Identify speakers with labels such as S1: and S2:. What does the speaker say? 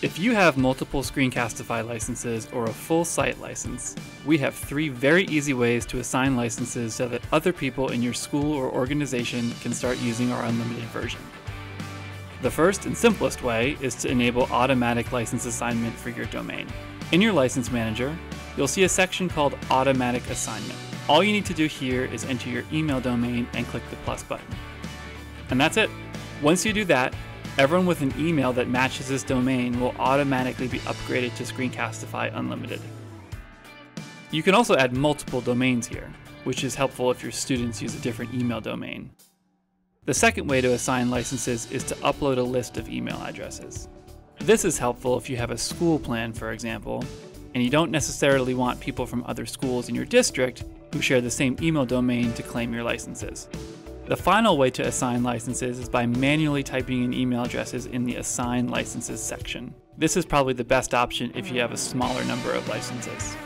S1: If you have multiple Screencastify licenses or a full site license, we have three very easy ways to assign licenses so that other people in your school or organization can start using our unlimited version. The first and simplest way is to enable automatic license assignment for your domain. In your license manager, you'll see a section called Automatic Assignment. All you need to do here is enter your email domain and click the plus button. And that's it. Once you do that, everyone with an email that matches this domain will automatically be upgraded to Screencastify Unlimited. You can also add multiple domains here, which is helpful if your students use a different email domain. The second way to assign licenses is to upload a list of email addresses. This is helpful if you have a school plan, for example, and you don't necessarily want people from other schools in your district who share the same email domain to claim your licenses. The final way to assign licenses is by manually typing in email addresses in the Assign Licenses section. This is probably the best option if you have a smaller number of licenses.